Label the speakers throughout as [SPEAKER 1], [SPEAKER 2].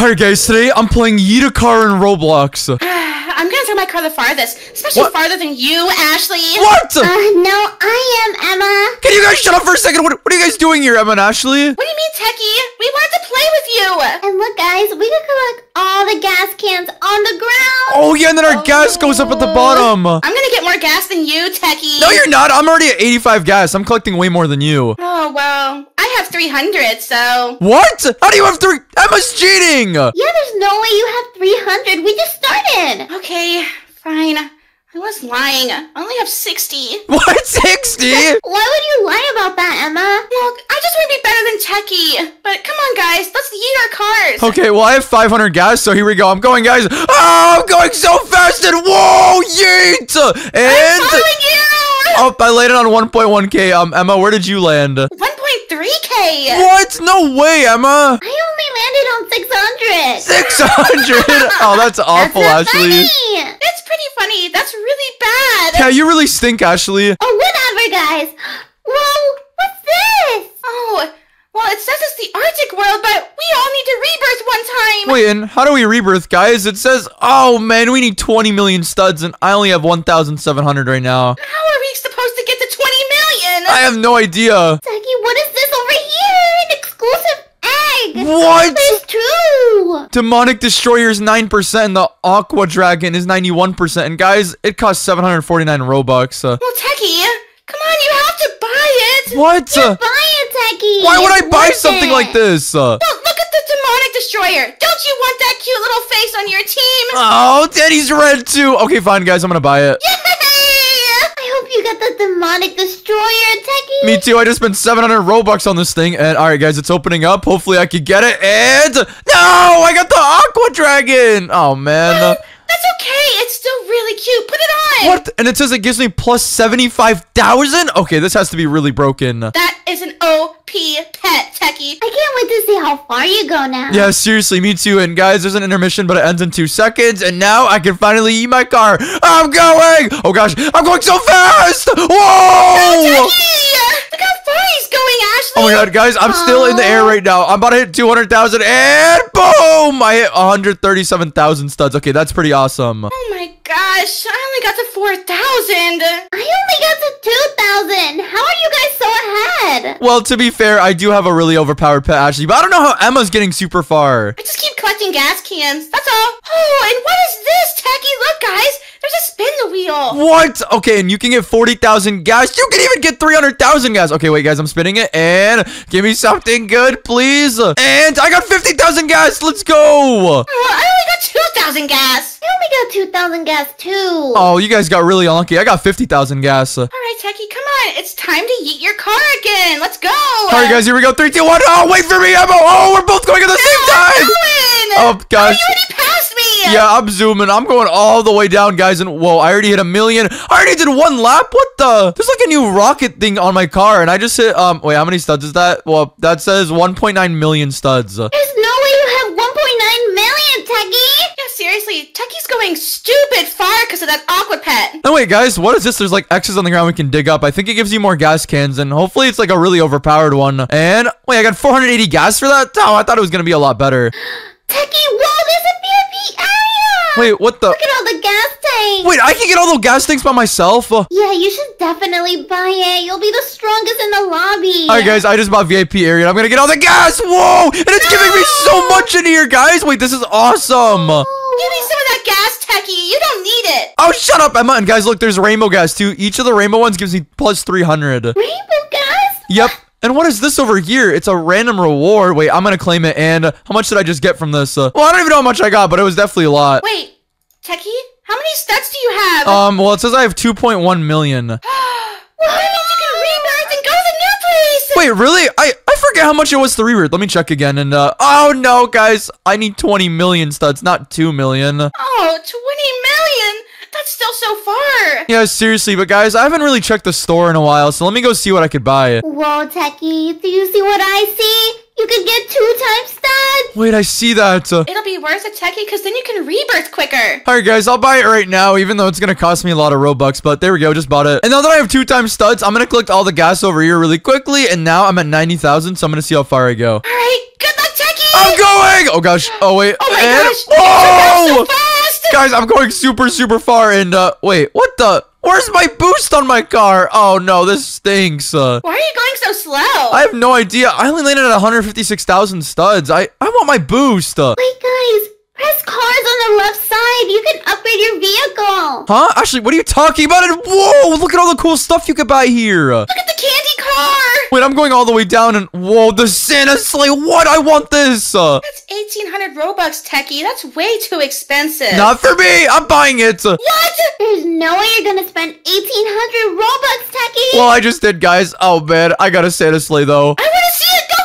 [SPEAKER 1] Alright guys, today I'm playing Yeet a Car in Roblox.
[SPEAKER 2] I'm gonna throw my car the farthest, especially
[SPEAKER 1] What?
[SPEAKER 2] farther than you, Ashley.
[SPEAKER 1] What?
[SPEAKER 3] Uh, no, I am Emma.
[SPEAKER 1] Can you guys shut up for a second? What, what are you guys doing here, Emma and Ashley?
[SPEAKER 2] What do you mean, Techy? We wanted to play with you.
[SPEAKER 3] And look, guys, we can collect all the gas cans on the ground.
[SPEAKER 1] Oh yeah, and then our gas goes up at the oh. bottom.
[SPEAKER 2] I'm gonna get more gas than you, Techy.
[SPEAKER 1] No, you're not. I'm already at 85 gas. I'm collecting way more than you.
[SPEAKER 2] Oh well, I have 300, so
[SPEAKER 1] What? How do you have three? Emma's cheating.
[SPEAKER 3] Yeah, there's no way you have 300. We just started.
[SPEAKER 2] okay, fine. I was lying. I only have 60.
[SPEAKER 1] What? 60?
[SPEAKER 3] Why would you lie about that, Emma?
[SPEAKER 2] Look, I just want to be better than Techy. But come on, guys, let's yeet our cars.
[SPEAKER 1] Okay, well I have 500 gas, so here we go. I'm going, guys. Oh, I'm going so fast and whoa, yeet!
[SPEAKER 2] I'm following you.
[SPEAKER 1] oh, I landed on 1.1k. Um, Emma, where did you land?
[SPEAKER 2] 1.3k.
[SPEAKER 1] What? No way, Emma.
[SPEAKER 3] I only landed on 600.
[SPEAKER 1] 600. oh, that's awful,
[SPEAKER 3] That's
[SPEAKER 1] Ashley.
[SPEAKER 3] funny.
[SPEAKER 2] It's pretty funny. That's really bad.
[SPEAKER 1] Yeah, you really stink, Ashley.
[SPEAKER 3] Oh, whatever, guys. Whoa, what's this?
[SPEAKER 2] Oh, well, it says it's the Arctic world, but we all need to rebirth one time.
[SPEAKER 1] Wait, and how do we rebirth, guys? It says, oh man, we need 20 million studs, and I only have 1,700 right now.
[SPEAKER 2] How are we supposed to get to 20 million?
[SPEAKER 1] I have no idea.
[SPEAKER 3] Techy, what is this over here? An exclusive egg.
[SPEAKER 1] What?
[SPEAKER 3] There's two.
[SPEAKER 1] Demonic Destroyer is 9%, and the Aqua Dragon is 91%. And guys, it costs 749 Robux. Uh,
[SPEAKER 2] well, Techy, come on, you have to buy it.
[SPEAKER 1] what? Uh,
[SPEAKER 3] Buy it, Techy.
[SPEAKER 1] why would I
[SPEAKER 3] It's
[SPEAKER 1] buy something
[SPEAKER 3] it.
[SPEAKER 1] like this? Uh,
[SPEAKER 2] Look, look at the Demonic Destroyer. Don't you want that cute little face on your team?
[SPEAKER 1] oh, Daddy's red too. Okay, fine, guys, I'm gonna buy it.
[SPEAKER 2] Yay!
[SPEAKER 3] You got the demonic destroyer.
[SPEAKER 1] Me too. I just spent 700 Robux on this thing. And all right, guys, it's opening up. Hopefully, I could get it. And no, I got the Aqua Dragon. Oh man.
[SPEAKER 2] That's okay. It's still really cute. Put it on.
[SPEAKER 1] What? And it says it gives me plus 75,000? Okay, this has to be really broken.
[SPEAKER 2] That is an OP pet, Techy.
[SPEAKER 3] I can't wait to see how far you go now.
[SPEAKER 1] Yeah, seriously, me too. And guys, there's an intermission, but it ends in two seconds. And now I can finally yeet my car. I'm going. Oh gosh, I'm going so fast. Whoa!
[SPEAKER 2] Techy! Look how far he's going, Ashley.
[SPEAKER 1] Oh my god, guys, I'm still in the air right now. I'm about to hit 200,000 and boom! I hit 137,000 studs. Okay, that's pretty awesome.
[SPEAKER 2] Oh my gosh, I only got to 4,000.
[SPEAKER 3] I only got to 2,000. How are you guys so ahead?
[SPEAKER 1] Well, to be fair, I do have a really overpowered pet, Ashley, but I don't know how Emma's getting super far.
[SPEAKER 2] I just keep collecting gas cans. That's all. Oh, and what is this, Techy? Look, guys. There's a spin the wheel.
[SPEAKER 1] What? Okay, and you can get 40,000 gas. You can even get 300,000 gas. Okay, wait, guys, I'm spinning it. And give me something good, please. And I got 50,000 gas. Let's go.
[SPEAKER 2] Oh, I only got 2,000 gas.
[SPEAKER 3] I only got 2,000 gas too.
[SPEAKER 1] Oh, you guys got really unlucky. I got 50,000 gas. All
[SPEAKER 2] All right, Techy, come on. It's time to yeet your car again. Let's go.
[SPEAKER 1] All right, guys, here we go. Three, two, one. Oh, wait for me, Emma. Oh, we're both going at the same time. Oh, oh gosh.
[SPEAKER 2] you already passed me.
[SPEAKER 1] Yeah, I'm zooming. I'm going all the way down, guys. And whoa, I already hit a million. I already did one lap. What the? There's like a new rocket thing on my car, and I just hit. Um, wait, how many studs is that? Well, that says 1.9 million studs.
[SPEAKER 3] There's no way you have 1.9 million, Techy.
[SPEAKER 2] Yeah, seriously. Techy's going stupid far because of that aqua pet.
[SPEAKER 1] Oh wait, guys, what is this? There's like X's on the ground we can dig up. I think it gives you more gas cans, and hopefully it's like a really overpowered one. And wait, I got 480 gas for that. Oh, I thought it was gonna be a lot better.
[SPEAKER 3] Techy, whoa,
[SPEAKER 1] Wait, what the?
[SPEAKER 3] Look at all the gas tanks.
[SPEAKER 1] Wait, I can get all the gas tanks by myself. Uh,
[SPEAKER 3] Yeah, you should definitely buy it. You'll be the strongest in the lobby.
[SPEAKER 1] All right, guys, I just bought VIP area. and I'm gonna get all the gas. Whoa! And it's giving me so much in here, guys. Wait, this is awesome.
[SPEAKER 2] Give me some of that gas, Techy. You don't need it.
[SPEAKER 1] Oh, shut up, Emma. And guys, look, there's rainbow gas too. Each of the rainbow ones gives me plus 300.
[SPEAKER 3] Rainbow gas?
[SPEAKER 1] Yep. And what is this over here? It's a random reward. Wait, I'm gonna claim it. And how much did I just get from this? Uh, well, I don't even know how much I got, but it was definitely a lot.
[SPEAKER 2] Wait, Techy, how many stats do you have?
[SPEAKER 1] Um, well, it says I have 2.1 million.
[SPEAKER 2] well, that means you can rebirth and go to the new place.
[SPEAKER 1] Wait, really? I I forget how much it was to rebirth. Let me check again. And uh, oh no, guys, I need 20 million studs, not 2 million.
[SPEAKER 2] Oh, 20 million. That's still so far.
[SPEAKER 1] Yeah, seriously, but guys, I haven't really checked the store in a while, so let me go see what I could buy.
[SPEAKER 3] Whoa, Techy, do you see what I see? You could get two times stats.
[SPEAKER 1] Wait, I see that.
[SPEAKER 2] It'll be worth it, Techy, because then you can rebirth quicker.
[SPEAKER 1] Alright guys, I'll buy it right now, even though it's gonna cost me a lot of Robux, but there we go, just bought it. And now that I have two times studs, I'm gonna collect all the gas over here really quickly, and now I'm at 90,000, so I'm gonna see how far I go.
[SPEAKER 2] All right, good luck, Techy.
[SPEAKER 1] I'm going. Oh gosh. Oh wait.
[SPEAKER 2] Oh my
[SPEAKER 1] and,
[SPEAKER 2] gosh! You're
[SPEAKER 1] Whoa!
[SPEAKER 2] so oh! fast!
[SPEAKER 1] Guys, I'm going super, super far. And, uh, wait, what the? Where's my boost on my car? Oh, no, this stinks. Uh,
[SPEAKER 2] Why are you going so slow?
[SPEAKER 1] I have no idea. I only landed at 156,000 studs. I, I want my boost. Uh,
[SPEAKER 3] Wait, guys, press cars on the left side. You can upgrade your vehicle.
[SPEAKER 1] huh? Actually, what are you talking about? And whoa, look at all the cool stuff you could buy here.
[SPEAKER 2] Look at the candy car!
[SPEAKER 1] Wait, I'm going all the way down and whoa, the Santa sleigh. What? I want this. Uh,
[SPEAKER 2] That's 1800 Robux, Techy. That's way too expensive.
[SPEAKER 1] not for me. I'm buying it.
[SPEAKER 2] What?
[SPEAKER 3] There's no way you're gonna spend 1800 Robux, Techy.
[SPEAKER 1] well, I just did, guys. Oh, man. I got a Santa sleigh, though.
[SPEAKER 2] I want to see it. Go,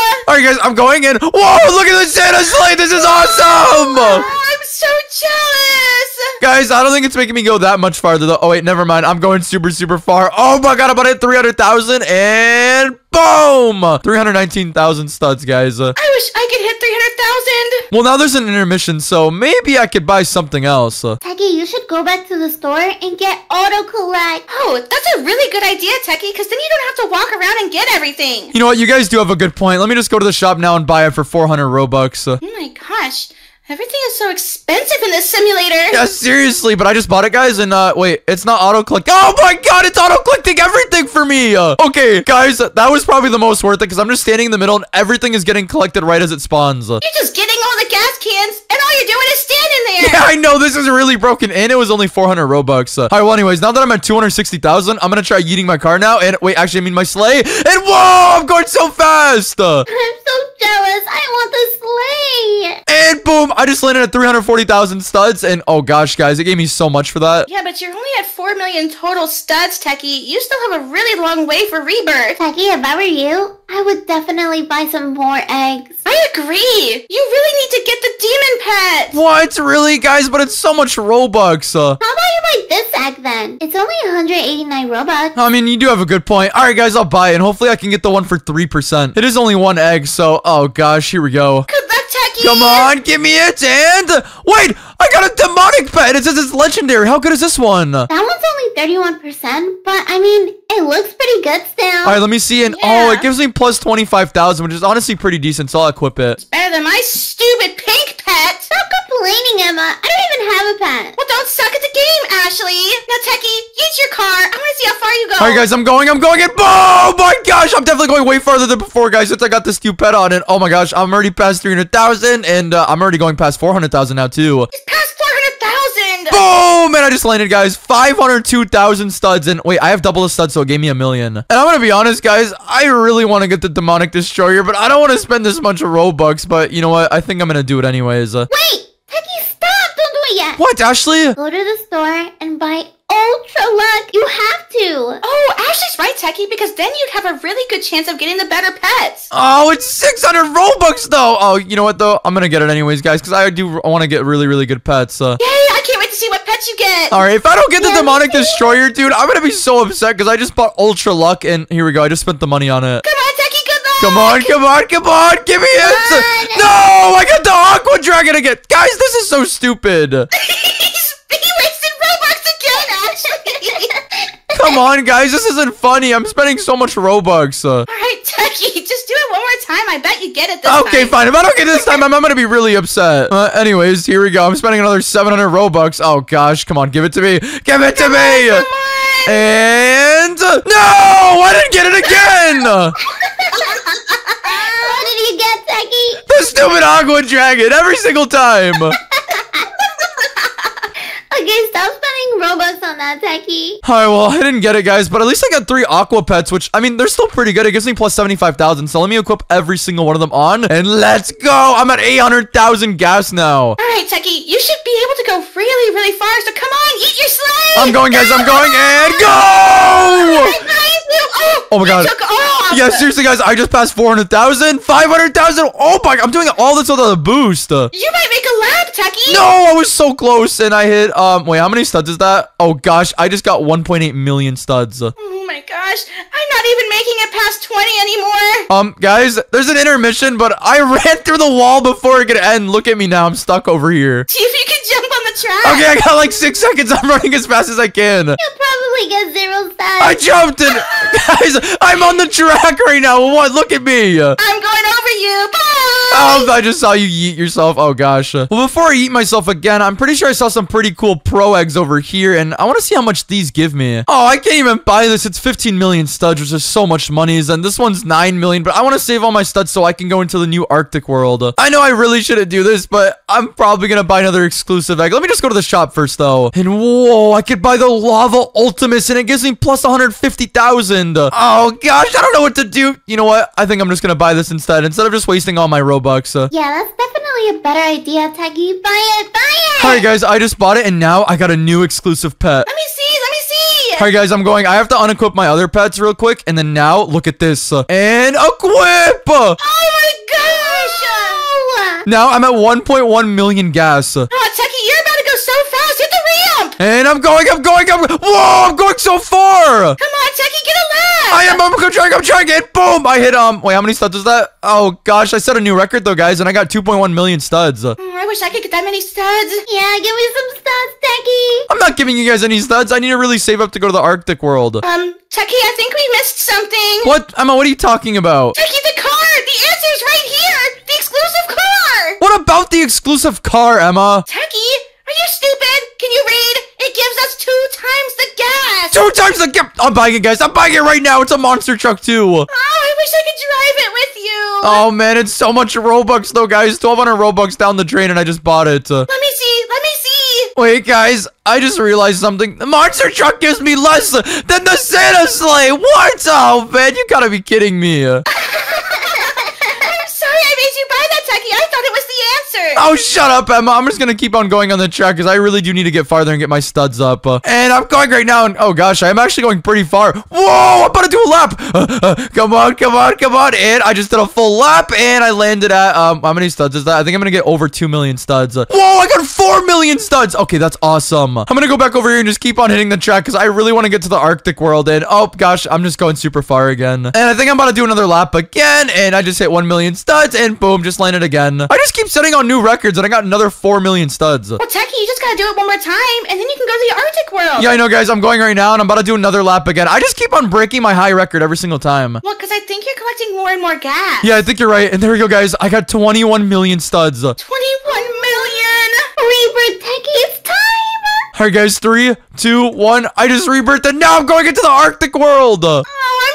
[SPEAKER 2] go!
[SPEAKER 1] All right, guys, I'm going in. Whoa, look at the Santa sleigh. This is awesome.
[SPEAKER 2] Oh, I'm so jealous.
[SPEAKER 1] Guys, I don't think it's making me go that much farther though. Oh wait, never mind. I'm going super, super far. Oh my god, I'm about to hit 300,000 and boom! 319,000 studs, guys. Uh,
[SPEAKER 2] I wish I could hit 300,000.
[SPEAKER 1] well, now there's an intermission, so maybe I could buy something else. Uh,
[SPEAKER 3] Techy, you should go back to the store and get auto collect.
[SPEAKER 2] Oh, that's a really good idea, Techy, because then you don't have to walk around and get everything.
[SPEAKER 1] you know what? You guys do have a good point. Let me just go to the shop now and buy it for 400 Robux. Uh,
[SPEAKER 2] Oh my gosh. Everything is so expensive in this simulator.
[SPEAKER 1] yeah, seriously, but I just bought it, guys, and uh, wait, it's not auto-click. Oh my god, it's auto-clicking everything for me! Uh, okay, guys, that was probably the most worth it, because I'm just standing in the middle, and everything is getting collected right as it spawns. Uh,
[SPEAKER 2] You're just getting all the gas cans, and all you're doing is standing there.
[SPEAKER 1] Yeah, I know this is really broken, and it was only 400 robux. Uh, all right, well, anyways, now that I'm at 260,000, I'm gonna try yeeting my car now. And wait, actually, I mean my sleigh. And whoa, I'm going so fast. Uh,
[SPEAKER 3] I'm so jealous. I want the sleigh.
[SPEAKER 1] and boom, I just landed at 340,000 studs. And oh gosh, guys, it gave me so much for that.
[SPEAKER 2] Yeah, but you're only at 4 million total studs, Techy. You still have a really long way for rebirth.
[SPEAKER 3] Techy, if I were you, I would definitely buy some more eggs.
[SPEAKER 2] I agree. You really need to get the demon pet.
[SPEAKER 1] What, really, guys? But it's so much robux. Uh,
[SPEAKER 3] How about you buy this egg then? It's only 189 Robux.
[SPEAKER 1] I mean, you do have a good point. All right, guys, I'll buy it, and hopefully I can get the one for 3%. It is only one egg, so, oh gosh, here we go.
[SPEAKER 2] Good
[SPEAKER 1] Come on, give me a and wait, got a demonic pet. It says it's legendary. How good is this one?
[SPEAKER 3] That one's only 31%, but I mean, it looks pretty good still.
[SPEAKER 1] right, let me see. And oh, it gives me plus twenty five thousand, which is honestly pretty decent. So I'll equip it.
[SPEAKER 2] Better than my stupid pink pet.
[SPEAKER 3] Stop complaining, Emma. I don't even have a pet.
[SPEAKER 2] Well, don't suck at the game, Ashley. Now, Techy, use your car. I want to see how far you go.
[SPEAKER 1] All right, guys, I'm going. I'm going. And oh my gosh, I'm definitely going way farther than before, guys. Since I got this new pet on it. Oh my gosh, I'm already past three hundred thousand, and uh, I'm already going past four hundred thousand now too.
[SPEAKER 2] It's past 400,000.
[SPEAKER 1] Boom! And I just landed, guys. 502,000 studs. And wait, I have double the studs, so it gave me a million. And I'm gonna be honest, guys. I really want to get the Demonic Destroyer, but I don't want to spend this much of Robux. But you know what? I think I'm gonna do it anyways. Uh,
[SPEAKER 3] Wait! Techy, stop! Don't do it yet.
[SPEAKER 1] what, Ashley?
[SPEAKER 3] Go to the store and buy Ultra Luck. You have to.
[SPEAKER 2] Oh, Ashley's right, Techy, because then you'd have a really good chance of getting the better pets.
[SPEAKER 1] Oh, it's 600 Robux, though. Oh, you know what, though? I'm gonna get it anyways, guys, because I do want to get really, really good pets. Uh,
[SPEAKER 2] Yay, I can't wait to see what pets you get.
[SPEAKER 1] all right, if I don't get the
[SPEAKER 3] Yeah, me
[SPEAKER 1] Demonic. Destroyer, dude, I'm gonna be so upset because I just bought Ultra Luck, and here we go. I just spent the money on it.
[SPEAKER 2] Come on, Techy, good luck.
[SPEAKER 1] Come on, come on, come on, give me it!
[SPEAKER 3] on.
[SPEAKER 1] No, I got the Aqua Dragon again! Guys, this is so stupid!
[SPEAKER 2] He's, he wasted Robux again, Ashley.
[SPEAKER 1] Come on, guys, this isn't funny. I'm spending so much Robux. Uh,
[SPEAKER 2] All right, Techy, just do it one more time. I bet you get it this
[SPEAKER 1] okay,
[SPEAKER 2] time.
[SPEAKER 1] fine. If I don't get it this time, I'm, I'm gonna be really upset. Uh, anyways, here we go. I'm spending another 700 Robux. Oh, gosh, come on, give it to me. Give it to me!
[SPEAKER 2] Come on.
[SPEAKER 1] And... No! I didn't get it again!
[SPEAKER 3] what did you get, Techy?
[SPEAKER 1] The stupid Aqua Dragon, every single time!
[SPEAKER 3] Okay, stop spending Robux on that, Techy.
[SPEAKER 1] Alright, well, I didn't get it, guys, but at least I got three Aqua Pets, which, I mean, they're still pretty good. It gives me plus 75,000, so let me equip every single one of them on, and let's go! I'm at 800,000 gas now.
[SPEAKER 2] All right, Techy, you should be able to go really, really far. So come on, yeet your sleigh.
[SPEAKER 1] I'm going, guys, I'm going, and go!
[SPEAKER 2] Nice, nice. Oh,
[SPEAKER 1] Oh my
[SPEAKER 2] you
[SPEAKER 1] God.
[SPEAKER 2] took.
[SPEAKER 1] Yeah, seriously, guys, I just passed 400,000, 500,000. Oh my, god. I'm doing all this without a boost.
[SPEAKER 2] You might make a Techy.
[SPEAKER 1] I was so close, and I hit, um, wait, how many studs is that? Oh gosh, I just got 1.8 million studs.
[SPEAKER 2] Oh my gosh, I'm not even making it past 20 anymore.
[SPEAKER 1] Um, guys, there's an intermission, but I ran through the wall before it could end. Look at me now. I'm stuck over here.
[SPEAKER 2] See if you can jump on the
[SPEAKER 3] track.
[SPEAKER 1] Okay, I got like six seconds. I'm running as fast as I can.
[SPEAKER 3] You'll probably get zero stars.
[SPEAKER 1] I jumped it. Guys, I'm on the track right now. What? Look at me.
[SPEAKER 2] I'm going over you. Bye.
[SPEAKER 1] Oh, I just saw you yeet yourself. Oh, gosh. Well, before I yeet myself again, I'm pretty sure I saw some pretty cool pro eggs over here, and I want to see how much these give me. Oh, I can't even buy this. It's 15 million studs, which is so much money, and this one's 9 million, but I want to save all my studs so I can go into the new Arctic world. I know I really shouldn't do this, but I'm probably going to buy another exclusive egg. Let me just go to the shop first, though. And whoa, I could buy the Lava Ultimus, and it gives me plus 150,000. Oh, gosh, I don't know what to do. You know what? I think I'm just going to buy this instead, instead of just wasting all my Robux.
[SPEAKER 3] Yeah, that's definitely a better idea, Techy. Buy it, buy it.
[SPEAKER 1] Alright guys, I just bought it and now I got a new exclusive pet.
[SPEAKER 2] Let me see. Let me see.
[SPEAKER 1] Alright guys, I'm going. I have to unequip my other pets real quick and then now look at this. Uh, and equip!
[SPEAKER 2] Oh my gosh.
[SPEAKER 1] Now I'm at 1.1 million gas.
[SPEAKER 2] Oh, Techy, you're about to go so fast.
[SPEAKER 1] And I'm going, I'm going, I'm Whoa, I'm going so far!
[SPEAKER 2] Come on, Techy, get a lap.
[SPEAKER 1] I am, I'm trying, I'm trying it. Boom! I hit, um, wait, how many studs was that? Oh gosh, I set a new record though, guys, and I got 2.1 million studs.
[SPEAKER 2] Oh, I wish I could get that many studs.
[SPEAKER 3] Yeah, give me some studs, Techy.
[SPEAKER 1] I'm not giving you guys any studs. I need to really save up to go to the Arctic world.
[SPEAKER 2] Um, Techy, I think we missed something.
[SPEAKER 1] What? Emma, what are you talking about?
[SPEAKER 2] Techy, the car. The answer's right here. The exclusive car.
[SPEAKER 1] What about the exclusive car, Emma?
[SPEAKER 2] Techy, are you stupid? Can you read? It gives us two times the gas.
[SPEAKER 1] Two times the gas. I'm buying it, guys. I'm buying it right now. It's a monster truck too.
[SPEAKER 2] Oh, I wish I could drive it with you.
[SPEAKER 1] Oh man, it's so much Robux though, guys. 1200 Robux down the drain, and I just bought it.
[SPEAKER 2] Let me see. Let me see.
[SPEAKER 1] wait, guys, I just realized something. The monster truck gives me less than the Santa sleigh. What? Oh man, you gotta be kidding me. Uh,
[SPEAKER 2] I'm sorry I made you buy that, Techy. I thought it was
[SPEAKER 1] Oh, shut up, Emma. I'm just gonna keep on going on the track because I really do need to get farther and get my studs up. Uh, and I'm going right now, and oh gosh, I'm actually going pretty far. Whoa, I'm about to do a lap. Uh, uh, come on, come on, come on. And I just did a full lap, and I landed at, um, how many studs is that? I think I'm gonna get over 2 million studs. Uh, whoa, I got 4 million studs. Okay, that's awesome. I'm gonna go back over here and just keep on hitting the track because I really want to get to the Arctic world. And oh gosh, I'm just going super far again. And I think I'm about to do another lap again, and I just hit 1 million studs, and boom, just landed again. I just keep setting on new records, and I got another 4 million studs.
[SPEAKER 2] Well, Techy, you just gotta do it one more time, and then you can go to the Arctic world.
[SPEAKER 1] Yeah, I know, guys. I'm going right now, and I'm about to do another lap again. I just keep on breaking my high record every single time.
[SPEAKER 2] Well, because I think you're collecting more and more gas.
[SPEAKER 1] Yeah, I think you're right. And there we go, guys. I got 21 million studs.
[SPEAKER 2] 21 million.
[SPEAKER 3] Rebirth, Techy, it's time.
[SPEAKER 1] right, guys. Three, two, one. I just rebirthed, and now I'm going into the Arctic world.
[SPEAKER 2] Oh,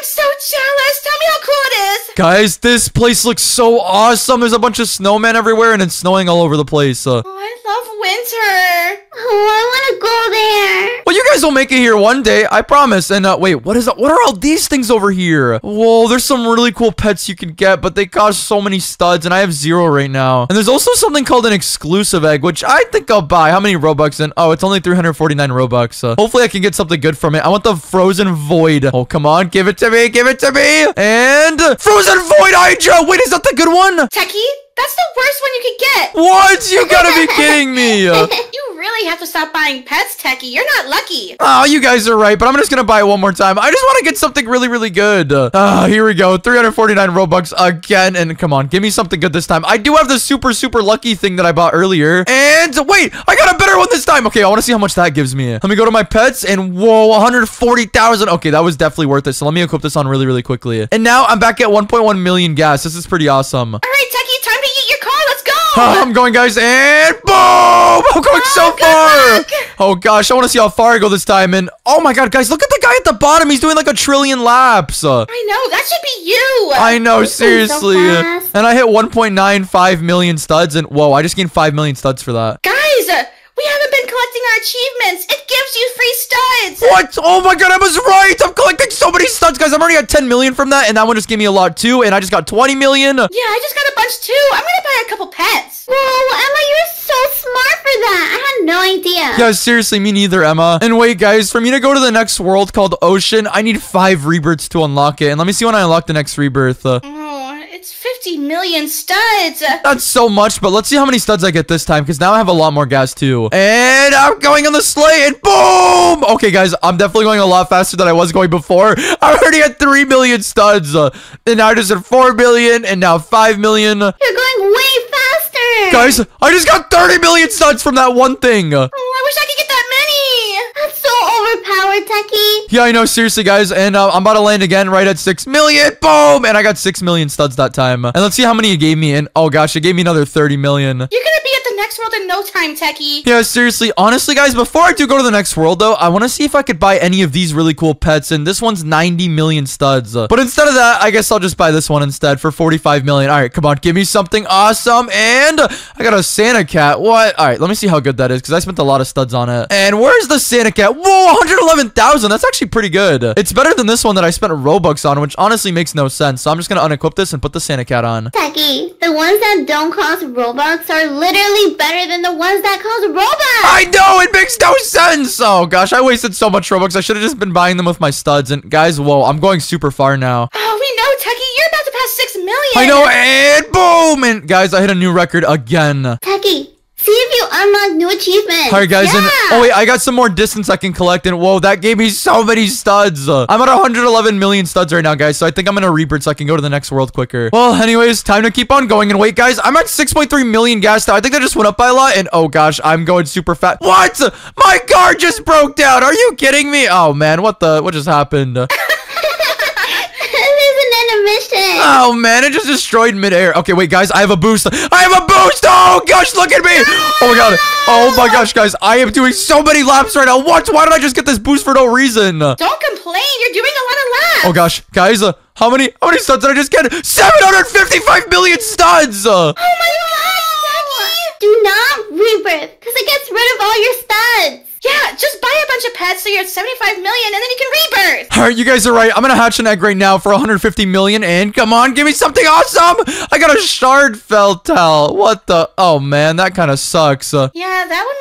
[SPEAKER 2] so jealous. Tell me how cool it is.
[SPEAKER 1] Guys, this place looks so awesome. There's a bunch of snowmen everywhere, and it's snowing all over the place. Uh,
[SPEAKER 2] Oh, I love winter.
[SPEAKER 3] Oh, I want to go there.
[SPEAKER 1] well, you guys will make it here one day, I promise. And uh, wait, what is that? What are all these things over here? Whoa, there's some really cool pets you can get, but they cost so many studs, and I have zero right now. And there's also something called an exclusive egg, which I think I'll buy. How many Robux? And oh, it's only 349 Robux. Uh, hopefully, I can get something good from it. I want the Frozen Void. Oh, come on, give it to me, give it to me. And Frozen Void Hydra. Wait, is that the good one?
[SPEAKER 2] Techy, that's the worst one you could get.
[SPEAKER 1] What? You gotta be kidding me. Uh,
[SPEAKER 2] You really have to stop buying pets, Techy. You're not lucky.
[SPEAKER 1] Oh, you guys are right, but I'm just gonna buy it one more time. I just want to get something really, really good. Ah, here we go. 349 Robux again. And come on, give me something good this time. I do have the super, super lucky thing that I bought earlier. And wait, I got a better one this time. Okay, I want to see how much that gives me. Let me go to my pets and whoa, 140,000. Okay, that was definitely worth it. So let me equip this on really, really quickly. And now I'm back at 1.1 million gas. This is pretty awesome.
[SPEAKER 2] All right, Techy, time to yeet your car.
[SPEAKER 1] Ah, I'm going, guys, and boom! I'm going so far. Oh gosh, I want to see how far I go this time. And oh my god, guys, look at the guy at the bottom. He's doing like a trillion laps.
[SPEAKER 2] I know. That should be you.
[SPEAKER 1] I know,
[SPEAKER 3] so
[SPEAKER 1] seriously.
[SPEAKER 3] fast.
[SPEAKER 1] and I hit 1.95 million studs, and whoa, I just gained 5 million studs for that.
[SPEAKER 2] Guys, we haven't been collecting our achievements. It gives you free studs.
[SPEAKER 1] What? Oh my god, I was right. I'm collecting so many studs, guys. I'm already at 10 million from that, and that one just gave me a lot too. And I just got 20 million.
[SPEAKER 2] Yeah, I just got a bunch too. I'm gonna buy a couple pets.
[SPEAKER 3] Whoa, Emma, you're so smart for that. I had no idea.
[SPEAKER 1] Yeah, seriously, me neither, Emma. And wait, guys, for me to go to the next world called Ocean, I need five rebirths to unlock it. And let me see when I unlock the next rebirth. Uh,
[SPEAKER 2] Oh, it's 50 million studs.
[SPEAKER 1] Not so much, but let's see how many studs I get this time, because now I have a lot more gas, too. And I'm going on the sleigh, and boom! Okay, guys, I'm definitely going a lot faster than I was going before. I already had 3 million studs, uh, and now I just at 4 million, and now 5 million.
[SPEAKER 3] You're going way faster.
[SPEAKER 1] Guys, I just got 30 million studs from that one thing.
[SPEAKER 2] Oh, I wish I could get that.
[SPEAKER 3] That's so overpowered, Techy.
[SPEAKER 1] Yeah, I know, seriously, guys. And uh, I'm about to land again right at 6 million. Boom! And I got 6 million studs that time. And let's see how many it gave me. And oh gosh, it gave me another 30 million.
[SPEAKER 2] You're gonna be at the next world in no time, Techy.
[SPEAKER 1] Yeah, seriously, honestly, guys, before I do go to the next world, though, I want to see if I could buy any of these really cool pets, and this one's 90 million studs. Uh, But instead of that, I guess I'll just buy this one instead for 45 million. All right, come on, give me something awesome, and I got a Santa cat. What? All right, let me see how good that is, because I spent a lot of studs on it. And where's the Santa cat? Whoa, 111,000. That's actually pretty good. It's better than this one that I spent Robux on, which honestly makes no sense. So I'm just going to unequip this and put the Santa cat on.
[SPEAKER 3] Techy, the ones that don't cost Robux are literally better than the ones that cost Robux.
[SPEAKER 1] I know it makes no sense. Oh gosh, I wasted so much Robux. I should have just been buying them with my studs. And guys, whoa, I'm going super far now.
[SPEAKER 2] Oh, we know, Techy. You're about to pass six million.
[SPEAKER 1] I know, and boom! And guys, I hit a new record again.
[SPEAKER 3] Techy, see if you unlock new achievements.
[SPEAKER 1] All right, guys, and
[SPEAKER 2] Yeah.
[SPEAKER 1] oh wait, I got some more distance I can collect, and whoa, that gave me so many studs. Uh, I'm at 111 million studs right now, guys, so I think I'm gonna rebirth so I can go to the next world quicker. Well, anyways, time to keep on going, and wait, guys, I'm at 6.3 million gas now. I think that just went up by a lot, and oh gosh, I'm going super fast. What? My car just broke down. Are you kidding me? Oh man, what the? What just happened?
[SPEAKER 3] this is an intermission.
[SPEAKER 1] Oh man, it just destroyed midair. Okay, wait, guys, I have a boost. I have a boost. Oh gosh, look at me. Oh my god. Oh my gosh, guys, I am doing so many laps right now. What? Why did I just get this boost for no reason?
[SPEAKER 2] Don't complain. You're doing a lot of laps.
[SPEAKER 1] Oh gosh, guys, uh, how many how many studs did I just get? 755 million studs. Uh,
[SPEAKER 2] Oh my gosh.
[SPEAKER 3] Do not rebirth, because it gets rid of all your studs.
[SPEAKER 2] Yeah, just buy a bunch of pets so you're at 75 million and then you can rebirth.
[SPEAKER 1] all right, you guys are right. I'm gonna hatch an egg right now for 150 million. And come on, give me something awesome. I got a shard feltel. What the? Oh man, that kind of sucks. Uh,
[SPEAKER 2] Yeah, that one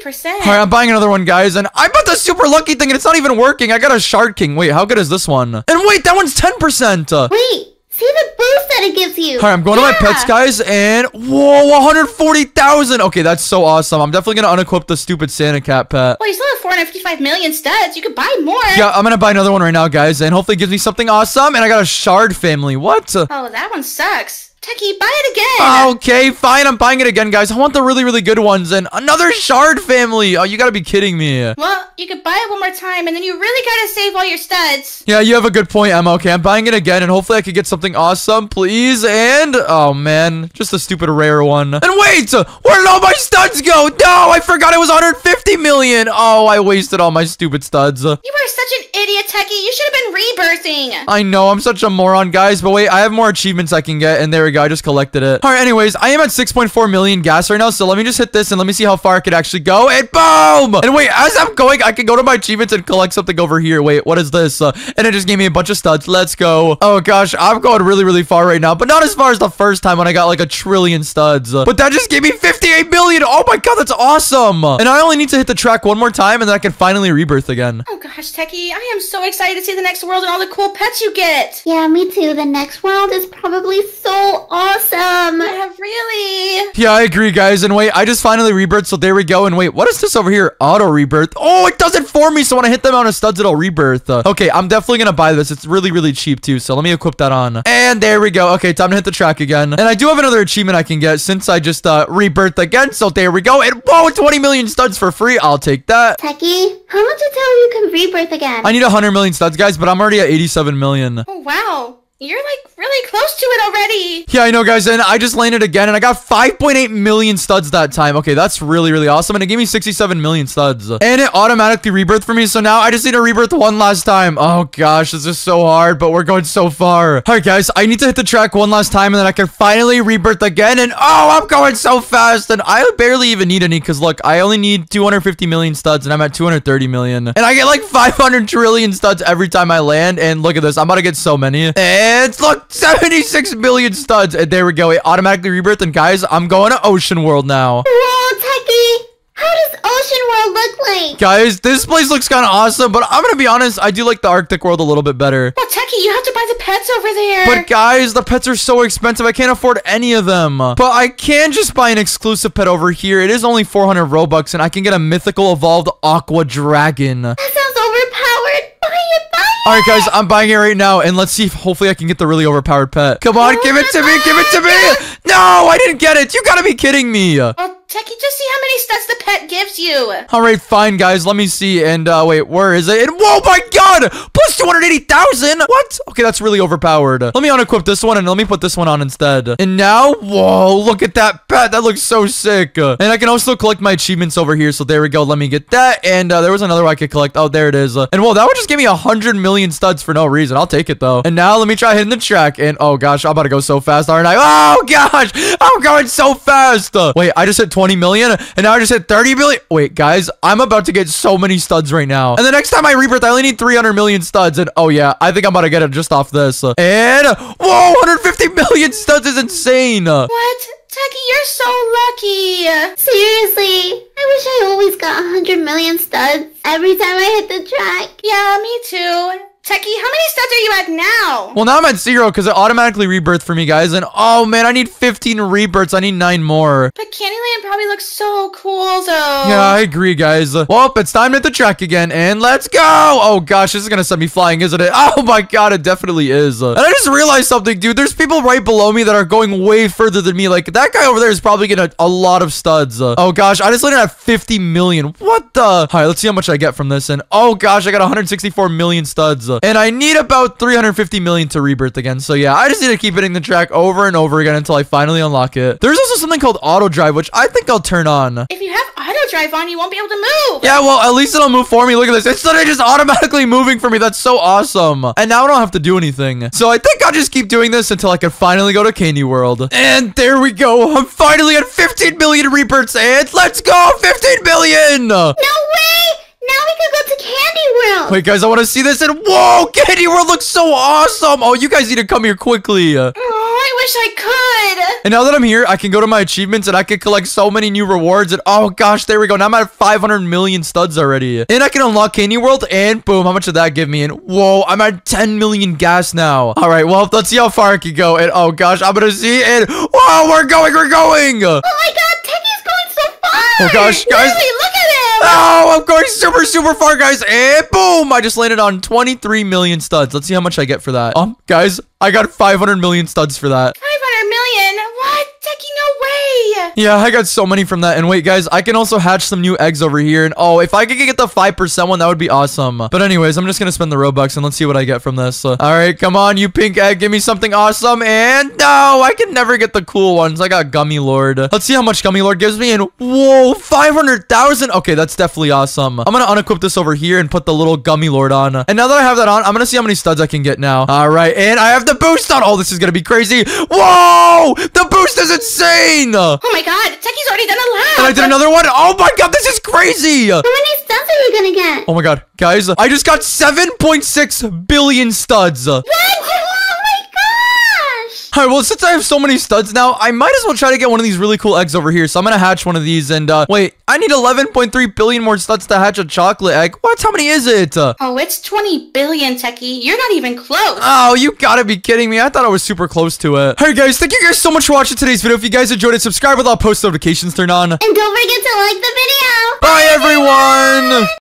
[SPEAKER 2] was 30%.
[SPEAKER 1] All right, I'm buying another one, guys, and I bought the super lucky thing, and it's not even working. I got a Shard King. Wait, how good is this one? And wait, that one's 10%. Uh,
[SPEAKER 3] Wait, see the boost that it gives you.
[SPEAKER 1] right, I'm going to my pets, guys, and whoa, 140,000. Okay, that's so awesome. I'm definitely going to unequip the stupid Santa Cat pet.
[SPEAKER 2] Well, you still have 455 million studs. You could buy more.
[SPEAKER 1] Yeah, I'm going to buy another one right now, guys, and hopefully it gives me something awesome. And I got a Shard family. What?
[SPEAKER 2] Oh, that one sucks. Techy, buy it again.
[SPEAKER 1] Okay, fine. I'm buying it again, guys. I want the really, really good ones. And another Shard family. Oh, you gotta be kidding me.
[SPEAKER 2] Well, you could buy it one more time, and then you really gotta save all your studs.
[SPEAKER 1] Yeah, you have a good point, Emma. Okay, I'm buying it again, and hopefully I could get something awesome, please. And, oh man, just a stupid rare one. And wait, where did all my studs go? No, I forgot it was 150 million. Oh, I wasted all my stupid studs.
[SPEAKER 2] You are such an idiot, Techy. You should have been rebirthing.
[SPEAKER 1] I know, I'm such a moron, guys. But wait, I have more achievements I can get, and there we go. I just collected it. All right, anyways, I am at 6.4 million gas right now, so let me just hit this, and let me see how far I could actually go. And boom! And wait, as I'm going, I can go to my achievements and collect something over here. Wait, what is this? Uh, and it just gave me a bunch of studs. Let's go. Oh gosh, I'm going really, really far right now, but not as far as the first time when I got like a trillion studs. Uh, but that just gave me 58 million. Oh my god, that's awesome. And I only need to hit the track one more time, and then I can finally rebirth again.
[SPEAKER 2] Oh gosh, Techy, I am so excited to see the next world and all the cool pets you get.
[SPEAKER 3] Yeah, me too. The next world is probably so awesome.
[SPEAKER 2] Yeah, really.
[SPEAKER 1] Yeah, I agree, guys. And wait, I just finally rebirthed, so there we go. And wait, what is this over here? Auto rebirth. Oh, it does it for me. So when I hit them on a studs, it'll rebirth. Uh, okay, I'm definitely gonna buy this. It's really, really cheap too. So let me equip that on. And there we go. Okay, time to hit the track again. And I do have another achievement I can get since I just uh rebirthed again. So there we go. And whoa, 20 million studs for free. I'll take that.
[SPEAKER 3] Techy, how much until you can rebirth again?
[SPEAKER 1] I need 100 million studs, guys, but I'm already at 87 million.
[SPEAKER 2] Oh wow, you're like really close to it already.
[SPEAKER 1] Yeah, I know, guys. And I just landed again, and I got 5.8 million studs that time. Okay, that's really, really awesome. And it gave me 67 million studs. And it automatically rebirthed for me. So now I just need to rebirth one last time. Oh, gosh. This is so hard, but we're going so far. All right, guys. I need to hit the track one last time, and then I can finally rebirth again. And oh, I'm going so fast. And I barely even need any, because look, I only need 250 million studs, and I'm at 230 million. And I get like 500 trillion studs every time I land. And look at this. I'm about to get so many. And look, 76 million studs. And there we go. It automatically rebirthed. And guys, I'm going to Ocean World now.
[SPEAKER 3] Whoa, Techy! How does Ocean World look like?
[SPEAKER 1] Guys, this place looks kind of awesome, but I'm gonna be honest, I do like the Arctic world a little bit better.
[SPEAKER 2] Well, Techy, you have to buy the pets over there.
[SPEAKER 1] But guys, the pets are so expensive, I can't afford any of them. But I can just buy an exclusive pet over here. It is only 400 Robux, and I can get a mythical evolved Aqua Dragon.
[SPEAKER 3] That sounds overpowered. Buy it, buy
[SPEAKER 1] All right, guys, I'm buying it right now, and let's see if hopefully I can get the really overpowered pet. Come on, give it to me, give it to me. No, I didn't get it. You gotta be kidding me.
[SPEAKER 2] Just see how many stats the pet gives you.
[SPEAKER 1] All right, fine, guys. Let me see. And uh, wait, where is it? And, whoa, my God! Plus 280,000. What? Okay, that's really overpowered. Let me unequip this one and let me put this one on instead. And now, whoa, look at that pet. That looks so sick. And I can also collect my achievements over here. So there we go. Let me get that. And uh, there was another one I could collect. Oh, there it is. and whoa, that would just give me a hundred million studs for no reason. I'll take it though. And now let me try hitting the track. And oh gosh, I'm about to go so fast, aren't I? Oh gosh, I'm going so fast. wait, I just hit 20 million and now I just hit 30 million. Wait, guys, I'm about to get so many studs right now. And the next time I rebirth, I only need 300 million studs. And oh yeah, I think I'm about to get it just off this. And whoa, 150 million studs is insane.
[SPEAKER 2] What? Techy, you're so lucky.
[SPEAKER 3] Seriously, I wish I always got 100 million studs every time I hit the track.
[SPEAKER 2] Yeah, me too. Techy, how many studs are you at now?
[SPEAKER 1] Well, now I'm at zero because it automatically rebirthed for me, guys. And oh man, I need 15 rebirths. I need nine more.
[SPEAKER 2] But Candyland probably looks so cool, though.
[SPEAKER 1] Yeah, I agree, guys. Well, it's time to hit the track again, and let's go. Oh gosh, this is gonna send me flying, isn't it? Oh my god, it definitely is. And I just realized something, dude. There's people right below me that are going way further than me. Like that guy over there is probably getting a, a lot of studs. oh gosh, I just landed at 50 million. What the? All right, let's see how much I get from this. And oh gosh, I got 164 million studs. And I need about 350 million to rebirth again. So yeah, I just need to keep hitting the track over and over again until I finally unlock it. There's also something called auto drive, which I think I'll turn on.
[SPEAKER 2] If you have auto drive on, you won't be able to move.
[SPEAKER 1] Yeah, well, at least it'll move for me. Look at this. It's literally just automatically moving for me. That's so awesome. And now I don't have to do anything. So I think I'll just keep doing this until I can finally go to Candy World. And there we go. I'm finally at 15 million rebirths. And let's go. 15 billion.
[SPEAKER 3] No way. Now we could go to Candy World.
[SPEAKER 1] Wait, guys, I want to see this. And whoa, Candy World looks so awesome. Oh, you guys need to come here quickly.
[SPEAKER 2] Oh, I wish I could.
[SPEAKER 1] And now that I'm here, I can go to my achievements and I can collect so many new rewards. And oh gosh, there we go. Now I'm at 500 million studs already. And I can unlock Candy World. And boom, how much did that give me? And whoa, I'm at 10 million gas now. All right, well, let's see how far I can go. And oh gosh, I'm going to see. And whoa, we're going, we're going.
[SPEAKER 3] Oh my god, Techy's going so far.
[SPEAKER 1] Oh gosh, guys.
[SPEAKER 2] Really, look at him.
[SPEAKER 1] Oh, I'm going super, super far, guys. And boom, I just landed on 23 million studs. Let's see how much I get for that. Um, guys, I got 500 million studs for that.
[SPEAKER 2] 500 million? What? Techy, no way.
[SPEAKER 1] Yeah, I got so many from that. And wait, guys, I can also hatch some new eggs over here. And oh, if I could get the 5% one, that would be awesome. But anyways, I'm just going to spend the Robux and let's see what I get from this. Uh, all right, come on, you pink egg. Give me something awesome. And no, I can never get the cool ones. I got Gummy Lord. Let's see how much Gummy Lord gives me. And whoa, 500,000. Okay, that's definitely awesome. I'm going to unequip this over here and put the little Gummy Lord on. And now that I have that on, I'm going to see how many studs I can get now. All right, and I have the boost on. Oh, this is going to be crazy. Whoa, the boost is insane.
[SPEAKER 2] Oh my god, Techy's already done a lap.
[SPEAKER 1] And I did another one. Oh my god, this is crazy.
[SPEAKER 3] How many studs are you gonna get?
[SPEAKER 1] Oh my god, guys, I just got 7.6 billion studs.
[SPEAKER 3] What? Gosh.
[SPEAKER 1] right, well, since I have so many studs now, I might as well try to get one of these really cool eggs over here. So I'm gonna hatch one of these. And uh, wait, I need 11.3 billion more studs to hatch a chocolate egg. What? How many is it? Uh,
[SPEAKER 2] Oh, it's 20 billion, Techy. You're not even close.
[SPEAKER 1] Oh, you gotta be kidding me. I thought I was super close to it. Hey, guys, thank you guys so much for watching today's video. If you guys enjoyed it, subscribe with all post notifications turned on.
[SPEAKER 3] And don't forget to like the video.
[SPEAKER 1] Bye, everyone!